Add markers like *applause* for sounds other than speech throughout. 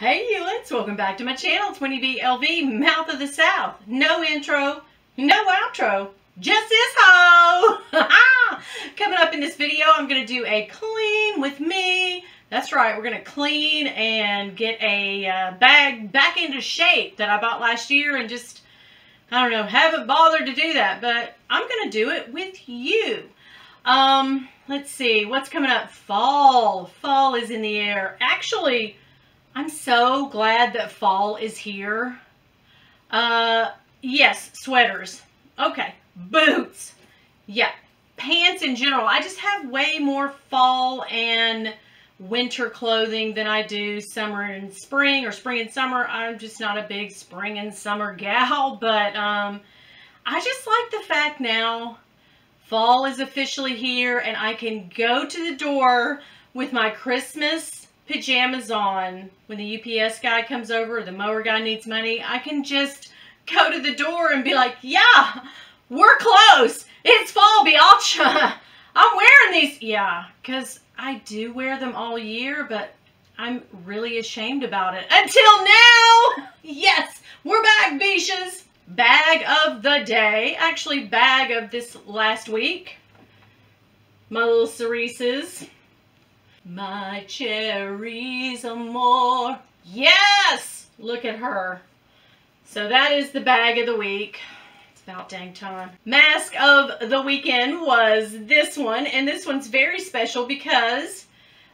Hey Ewans, welcome back to my channel, Winnie Bee LV, Mouth of the South. No intro, no outro, just this hoe. *laughs* Coming up in this video, I'm going to do a clean with me. That's right, we're going to clean and get a uh, bag back into shape that I bought last year and just, I don't know, haven't bothered to do that, but I'm going to do it with you. Um, let's see, what's coming up? Fall. Fall is in the air. Actually, I'm so glad that fall is here. Uh, yes, sweaters. Okay, boots. Yeah, pants in general. I just have way more fall and winter clothing than I do summer and spring or spring and summer. I'm just not a big spring and summer *laughs* gal, but um, I just like the fact now fall is officially here and I can go to the door with my Christmas pajamas on. When the UPS guy comes over, or the mower guy needs money, I can just go to the door and be like, yeah, we're close. It's fall, biatch. I'm wearing these. Yeah, because I do wear them all year, but I'm really ashamed about it. Until now! Yes, we're back, beaches bag of the day. Actually, bag of this last week. My little cerises. My cherries are more. Yes! Look at her. So that is the bag of the week. It's about dang time. Mask of the weekend was this one. And this one's very special because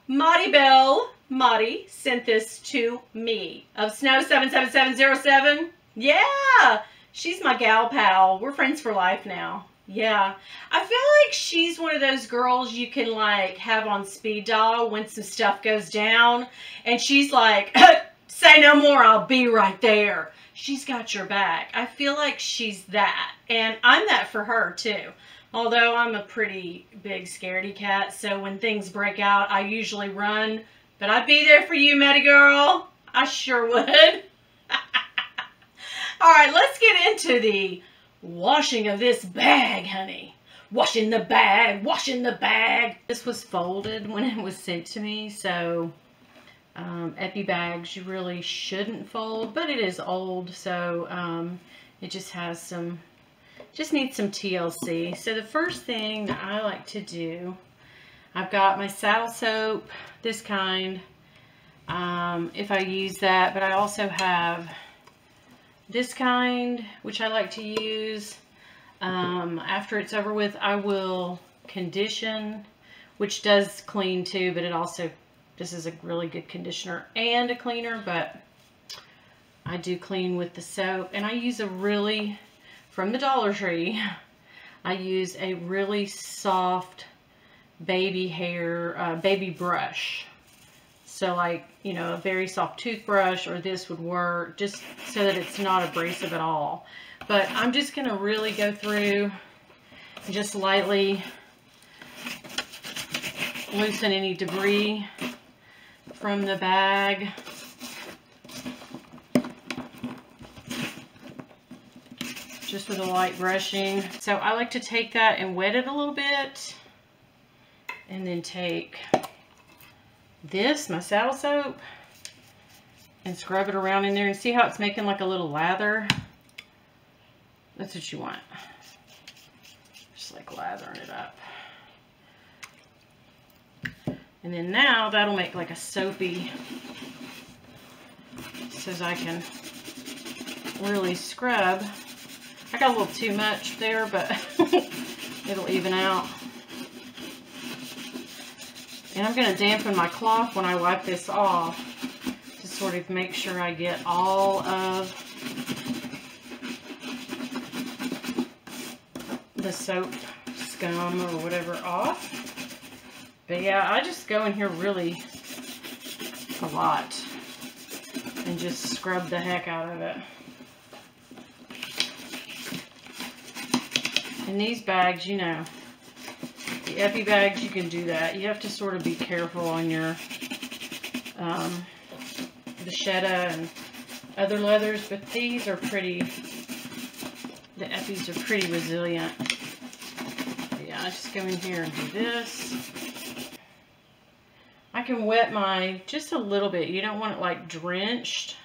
Maddie Bell, Maddie, sent this to me. Of Snow 77707. Yeah! She's my gal pal. We're friends for life now. Yeah. I feel like she's one of those girls you can like have on speed dial when some stuff goes down. And she's like, *laughs* say no more, I'll be right there. She's got your back. I feel like she's that. And I'm that for her too. Although I'm a pretty big scaredy cat, so when things break out, I usually run. But I'd be there for you, Maddie girl. I sure would. *laughs* All right, let's get into the washing of this bag, honey. Washing the bag, washing the bag. This was folded when it was sent to me, so um, Epi bags you really shouldn't fold, but it is old, so um, it just has some, just needs some TLC. So the first thing that I like to do, I've got my saddle soap, this kind, um, if I use that, but I also have this kind, which I like to use. Um, after it's over with, I will condition, which does clean too, but it also, this is a really good conditioner and a cleaner, but I do clean with the soap. And I use a really, from the Dollar Tree, *laughs* I use a really soft baby hair, uh, baby brush. So like, you know, a very soft toothbrush or this would work just so that it's not abrasive at all. But I'm just going to really go through and just lightly loosen any debris from the bag. Just with a light brushing. So I like to take that and wet it a little bit and then take this, my saddle soap, and scrub it around in there. And see how it's making like a little lather? That's what you want. Just like lathering it up. And then now that'll make like a soapy, so I can really scrub. I got a little too much there, but *laughs* it'll even out. And I'm going to dampen my cloth when I wipe this off to sort of make sure I get all of the soap scum or whatever off. But yeah, I just go in here really a lot and just scrub the heck out of it. In these bags, you know, the epi bags, you can do that. You have to sort of be careful on your um, vachetta and other leathers, but these are pretty, the epis are pretty resilient. But yeah, I just go in here and do this. I can wet my, just a little bit. You don't want it like drenched,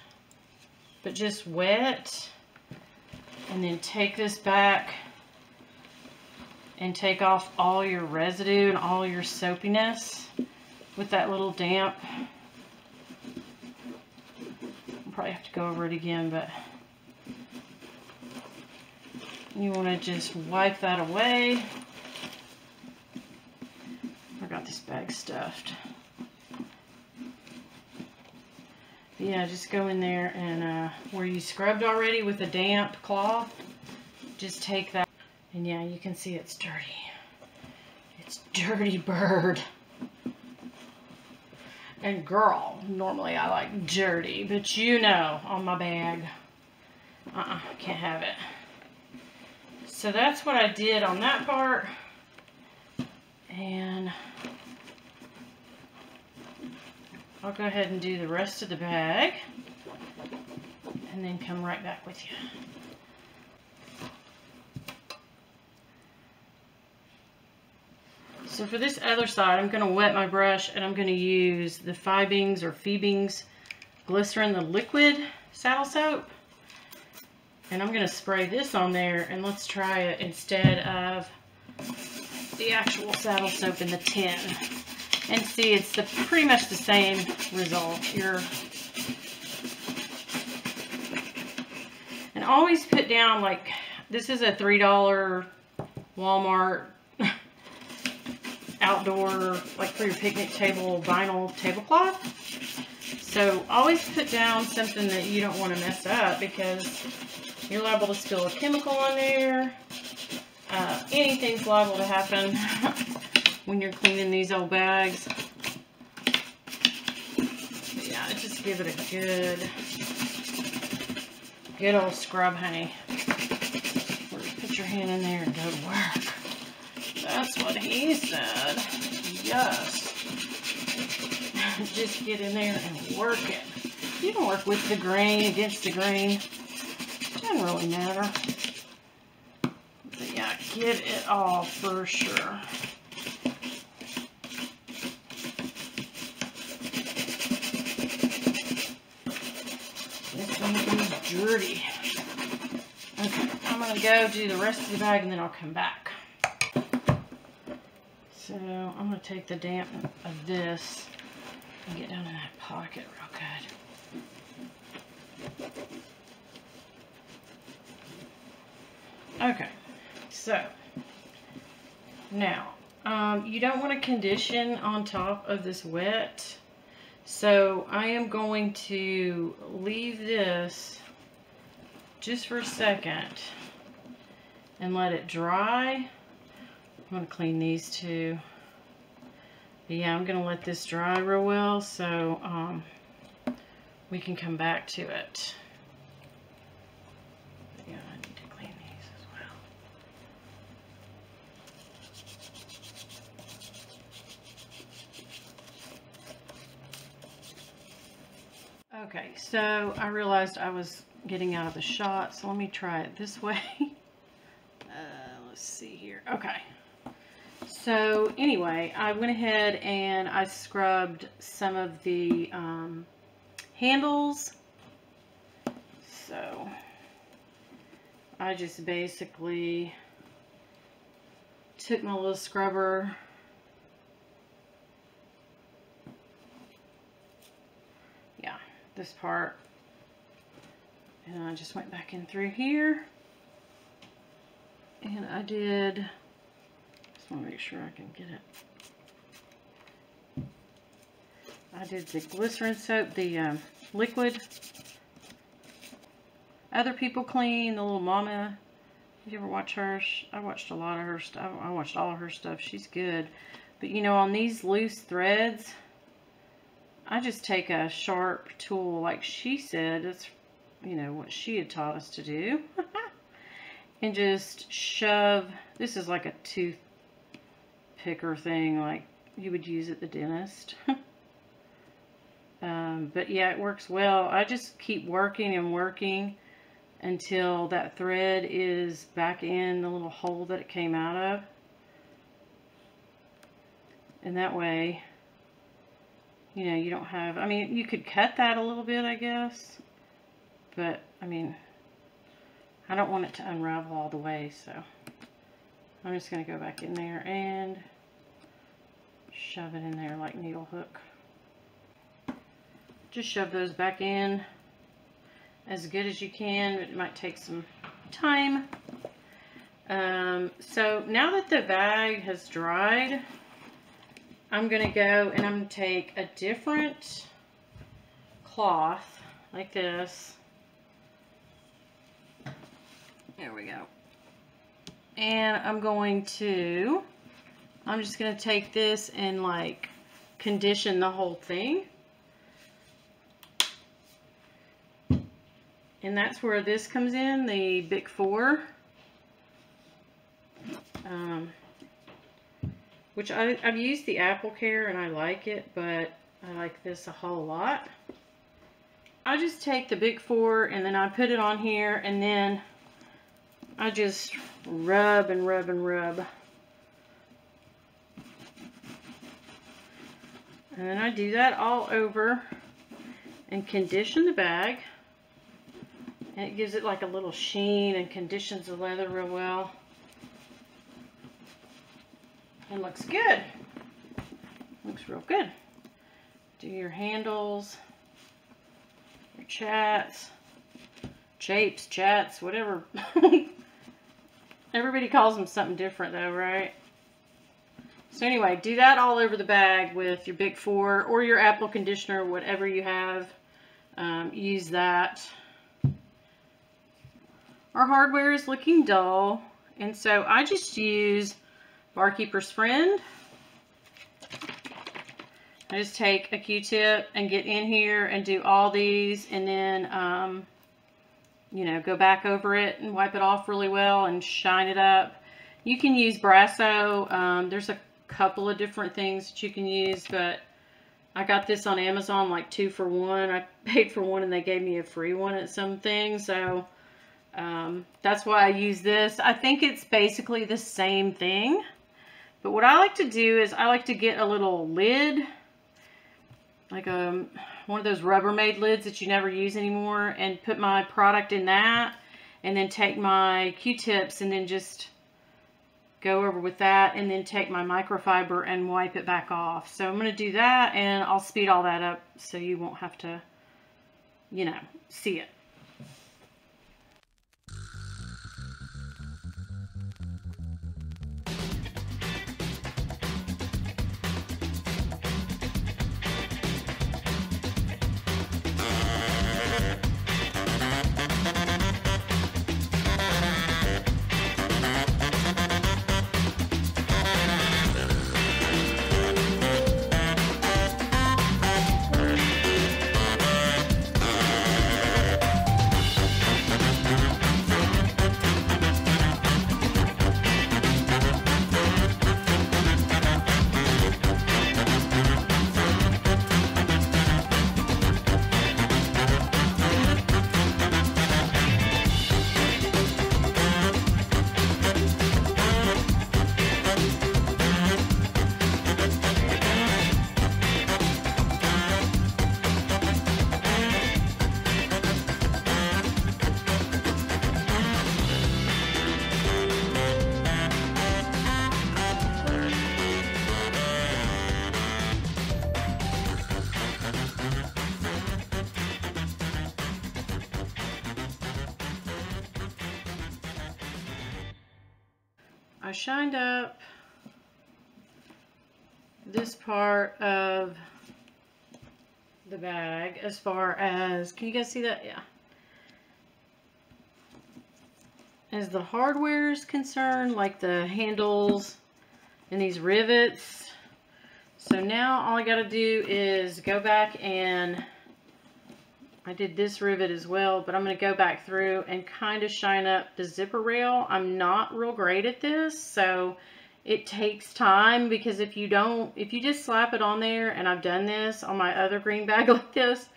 but just wet. And then take this back and take off all your residue and all your soapiness with that little damp. I'll probably have to go over it again, but you want to just wipe that away. I got this bag stuffed. yeah, just go in there and uh, where you scrubbed already with a damp cloth, just take that. And yeah, you can see it's dirty. It's dirty bird. And girl, normally I like dirty, but you know, on my bag, uh-uh, can't have it. So that's what I did on that part. And I'll go ahead and do the rest of the bag and then come right back with you. So for this other side, I'm going to wet my brush and I'm going to use the Fiebings or Phoebings Glycerin, the liquid saddle soap. And I'm going to spray this on there and let's try it instead of the actual saddle soap in the tin. And see, it's the, pretty much the same result. You're, and always put down like, this is a $3 Walmart outdoor, like for your picnic table, vinyl tablecloth. So always put down something that you don't want to mess up because you're liable to spill a chemical on there. Uh, anything's liable to happen *laughs* when you're cleaning these old bags. But yeah, just give it a good, good old scrub, honey. Put your hand in there and go to work. That's what he said. Yes. *laughs* Just get in there and work it. You can work with the grain, against the grain. Doesn't really matter. But yeah, get it all for sure. This one is dirty. Okay, I'm going to go do the rest of the bag and then I'll come back. So I'm going to take the damp of this and get down in that pocket real good. Okay, so now um, you don't want to condition on top of this wet. So I am going to leave this just for a second and let it dry. I'm going to clean these two. But yeah, I'm going to let this dry real well so um, we can come back to it. Yeah, I need to clean these as well. Okay, so I realized I was getting out of the shot, so let me try it this *laughs* way. Uh, let's see here. Okay. So anyway, I went ahead and I scrubbed some of the um, handles. So I just basically took my little scrubber yeah, this part and I just went back in through here and I did to make sure I can get it. I did the glycerin soap, the um, liquid. Other people clean, the little mama. You ever watch her? I watched a lot of her stuff. I watched all of her stuff. She's good. But you know, on these loose threads, I just take a sharp tool like she said. That's, you know, what she had taught us to do. *laughs* and just shove, this is like a tooth picker thing like you would use at the dentist. *laughs* um, but yeah, it works well. I just keep working and working until that thread is back in the little hole that it came out of. And that way, you know, you don't have, I mean, you could cut that a little bit, I guess. But, I mean, I don't want it to unravel all the way, so I'm just going to go back in there and shove it in there like needle hook. Just shove those back in as good as you can. It might take some time. Um, so now that the bag has dried, I'm going to go and I'm going to take a different cloth like this. There we go. And I'm going to, I'm just going to take this and like condition the whole thing. And that's where this comes in, the Bick 4. Um, which I, I've used the Apple Care and I like it, but I like this a whole lot. I just take the Bick 4 and then I put it on here and then I just rub and rub and rub. And then I do that all over and condition the bag. And it gives it like a little sheen and conditions the leather real well. And looks good. Looks real good. Do your handles, your chats, chapes, chats, whatever. *laughs* Everybody calls them something different though, right? So anyway, do that all over the bag with your Bick 4 or your Apple conditioner, whatever you have. Um, use that. Our hardware is looking dull. And so I just use Barkeeper's Friend. I just take a Q-tip and get in here and do all these and then, um, you know, go back over it and wipe it off really well and shine it up. You can use Brasso. Um, there's a couple of different things that you can use, but I got this on Amazon like two for one. I *laughs* paid for one and they gave me a free one at something. So um, that's why I use this. I think it's basically the same thing. But what I like to do is I like to get a little lid, like a, um, one of those Rubbermaid lids that you never use anymore, and put my product in that, and then take my Q-tips and then just go over with that, and then take my microfiber and wipe it back off. So I'm going to do that, and I'll speed all that up so you won't have to, you know, see it. Shined up this part of the bag as far as, can you guys see that? Yeah. As the hardware is concerned, like the handles and these rivets. So now all I got to do is go back and I did this rivet as well, but I'm going to go back through and kind of shine up the zipper rail. I'm not real great at this, so it takes time because if you don't, if you just slap it on there, and I've done this on my other green bag *laughs* like this,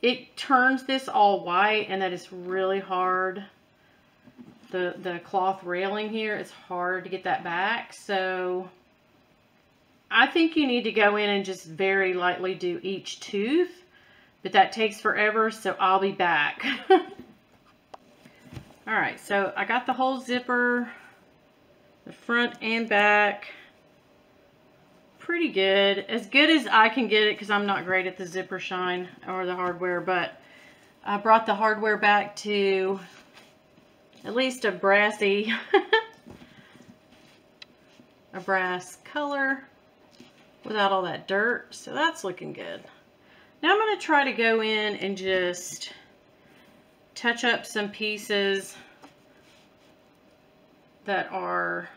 it turns this all white, and that is really hard. The, the cloth railing here, it's hard to get that back, so I think you need to go in and just very lightly do each tooth, but that takes forever, so I'll be back. *laughs* All right, so I got the whole zipper, the front and back, pretty good. As good as I can get it because I'm not great at the zipper shine or the hardware, but I brought the hardware back to at least a brassy, *laughs* a brass color without all that dirt. So that's looking good. Now I'm going to try to go in and just touch up some pieces that are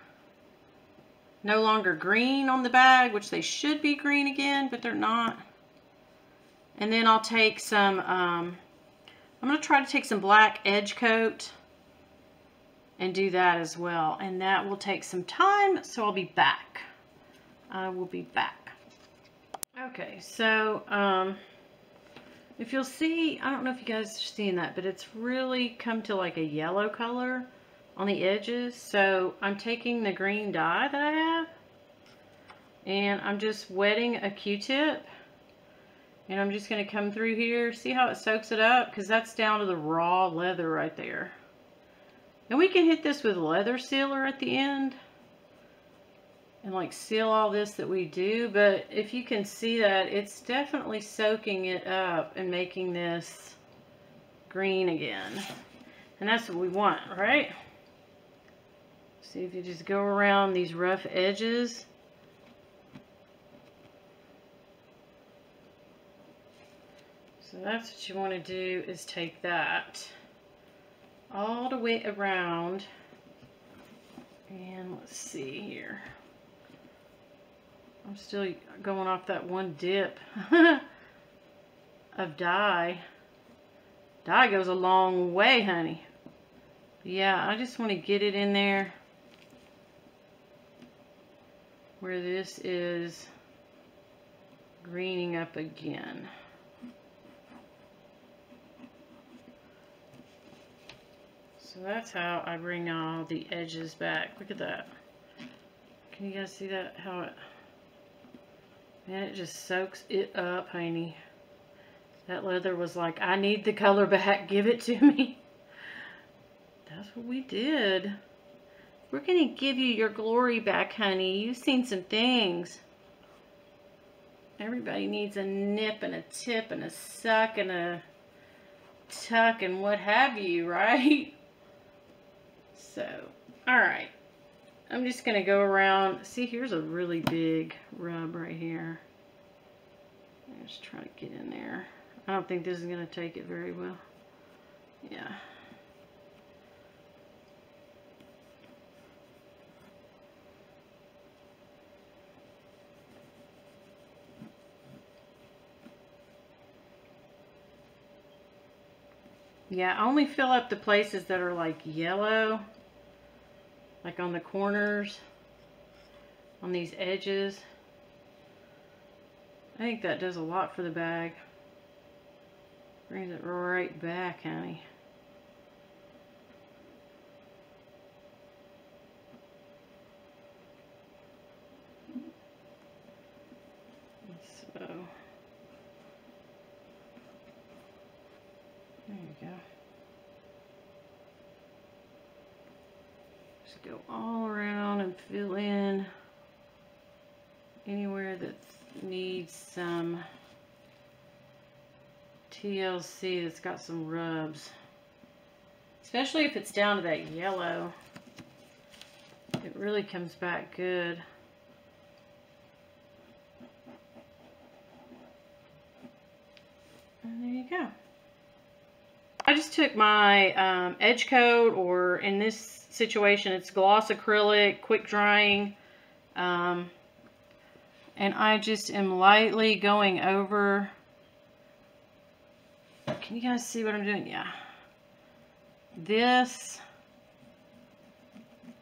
no longer green on the bag, which they should be green again, but they're not. And then I'll take some, um, I'm going to try to take some black edge coat and do that as well. And that will take some time, so I'll be back. I will be back. Okay, so um, if you'll see, I don't know if you guys are seeing that, but it's really come to like a yellow color on the edges. So I'm taking the green dye that I have and I'm just wetting a q-tip and I'm just going to come through here. See how it soaks it up? Because that's down to the raw leather right there. And we can hit this with leather sealer at the end and like seal all this that we do. But if you can see that, it's definitely soaking it up and making this green again. And that's what we want, right? See if you just go around these rough edges. So that's what you want to do is take that all the way around and let's see here. I'm still going off that one dip *laughs* of dye. Dye goes a long way, honey. Yeah, I just want to get it in there where this is greening up again. So that's how I bring all the edges back. Look at that. Can you guys see that? How it, man, it just soaks it up, honey. That leather was like, I need the color back. Give it to *laughs* me. That's what we did. We're going to give you your glory back, honey. You've seen some things. Everybody needs a nip and a tip and a suck and a tuck and what have you, *laughs* right? So, alright. I'm just going to go around. See, here's a really big rub right here. I'm just trying to get in there. I don't think this is going to take it very well. Yeah. Yeah, I only fill up the places that are like yellow like on the corners, on these edges. I think that does a lot for the bag. Brings it right back, honey. So, there you go. go all around and fill in anywhere that needs some TLC that's got some rubs. Especially if it's down to that yellow. It really comes back good. And there you go. I just took my um, edge coat or in this situation. It's gloss acrylic, quick drying. Um, and I just am lightly going over. Can you guys see what I'm doing? Yeah. This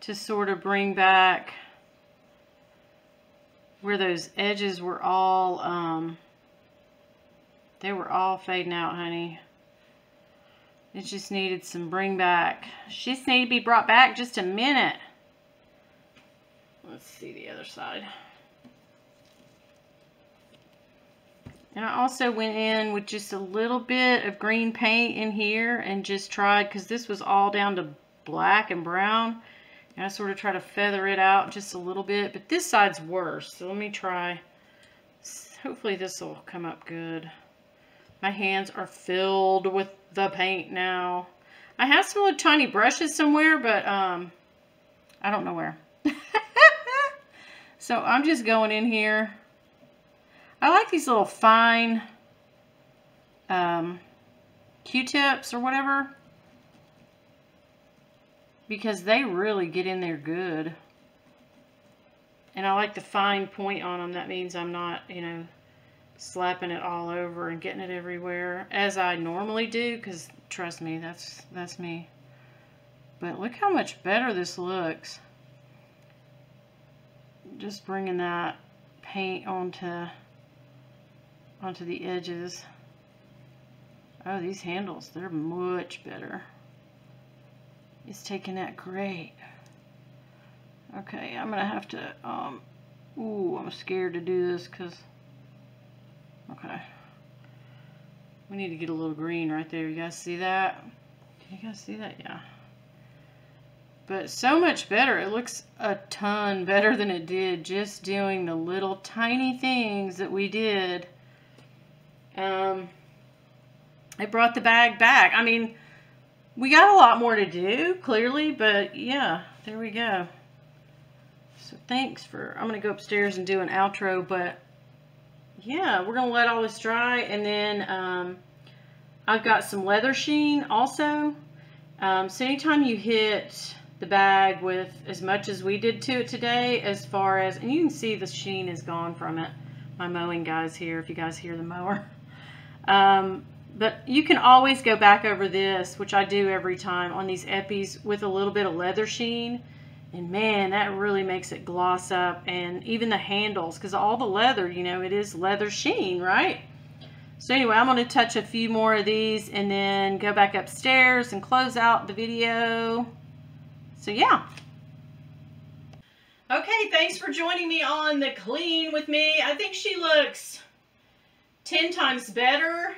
to sort of bring back where those edges were all, um, they were all fading out, honey. It just needed some bring back. She just needed to be brought back just a minute. Let's see the other side. And I also went in with just a little bit of green paint in here and just tried, because this was all down to black and brown. And I sort of try to feather it out just a little bit. But this side's worse. So let me try. Hopefully this will come up good. My hands are filled with the paint now. I have some little tiny brushes somewhere, but um, I don't know where. *laughs* so I'm just going in here. I like these little fine um, Q-tips or whatever because they really get in there good. And I like the fine point on them. That means I'm not, you know, slapping it all over and getting it everywhere as I normally do because trust me, that's that's me. But look how much better this looks. Just bringing that paint onto onto the edges. Oh, these handles, they're much better. It's taking that great. Okay, I'm gonna have to, um, ooh, I'm scared to do this because, okay. We need to get a little green right there. You guys see that? Can you guys see that? Yeah. But so much better. It looks a ton better than it did just doing the little tiny things that we did. Um, it brought the bag back. I mean, we got a lot more to do, clearly, but yeah, there we go. So thanks for, I'm going to go upstairs and do an outro, but yeah, we're going to let all this dry, and then um, I've got some leather sheen also. Um, so anytime you hit the bag with as much as we did to it today, as far as, and you can see the sheen is gone from it. My mowing guy's here, if you guys hear the mower. *laughs* Um, but you can always go back over this, which I do every time on these Epis with a little bit of leather sheen. And man, that really makes it gloss up. And even the handles, because all the leather, you know, it is leather sheen, right? So anyway, I'm going to touch a few more of these and then go back upstairs and close out the video. So yeah. Okay, thanks for joining me on the clean with me. I think she looks 10 times better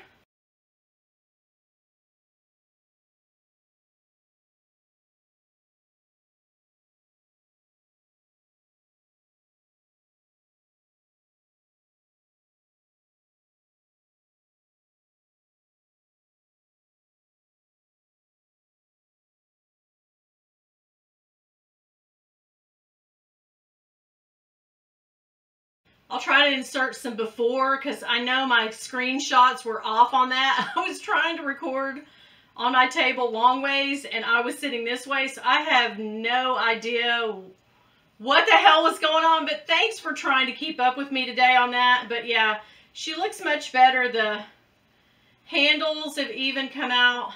I'll try to insert some before because I know my screenshots were off on that. *laughs* I was trying to record on my table long ways and I was sitting this way so I have no idea what the hell was going on but thanks for trying to keep up with me today on that. But yeah she looks much better. The handles have even come out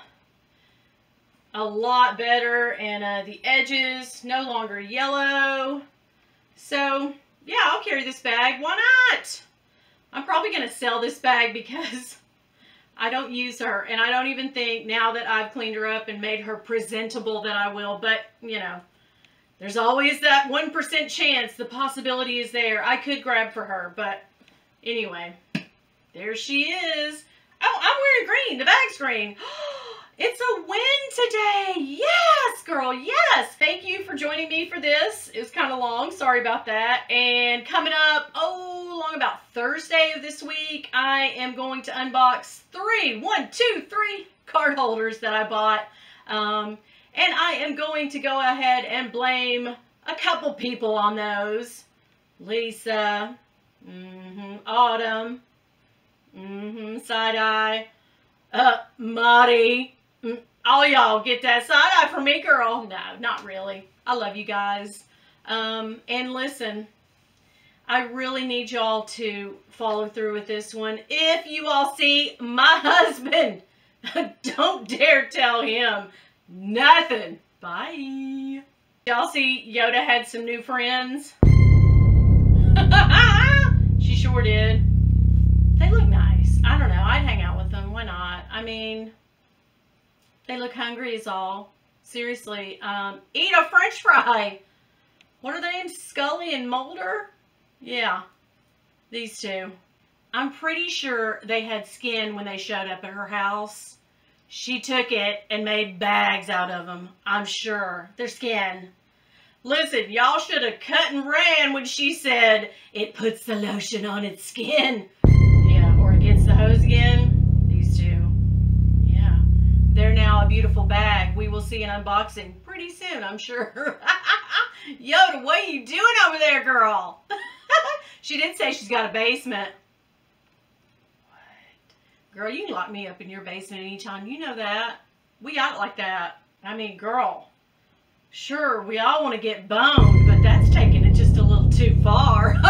a lot better and uh, the edges no longer yellow. So yeah, I'll carry this bag. Why not? I'm probably going to sell this bag because *laughs* I don't use her. And I don't even think now that I've cleaned her up and made her presentable that I will. But, you know, there's always that 1% chance. The possibility is there. I could grab for her. But anyway, there she is. Oh, I'm wearing green. The bag's green. *gasps* Oh, It's a win today. Yes, girl. Yes. Thank you for joining me for this. It was kind of long. Sorry about that. And coming up, oh, long about Thursday of this week, I am going to unbox three, one, two, three card holders that I bought. Um, and I am going to go ahead and blame a couple people on those. Lisa, mm-hmm, Autumn, mm-hmm, Side-Eye, uh, Marty, all y'all get that side eye for me, girl. No, not really. I love you guys. Um, and listen, I really need y'all to follow through with this one. If you all see my husband, *laughs* don't dare tell him nothing. Bye. Y'all see Yoda had some new friends? *laughs* she sure did. They look nice. I don't know. I'd hang out with them. Why not? I mean... They look hungry is all. Seriously. Um, eat a french fry. What are their names? Scully and Mulder? Yeah. These two. I'm pretty sure they had skin when they showed up at her house. She took it and made bags out of them. I'm sure. Their skin. Listen, y'all should have cut and ran when she said it puts the lotion on its skin. Yeah, or against the hose again. Now a beautiful bag. We will see an unboxing pretty soon, I'm sure. *laughs* Yoda, what are you doing over there, girl? *laughs* she did say she's got a basement. What? Girl, you can lock me up in your basement anytime. You know that. We got like that. I mean, girl. Sure, we all want to get boned, but that's taking it just a little too far. *laughs*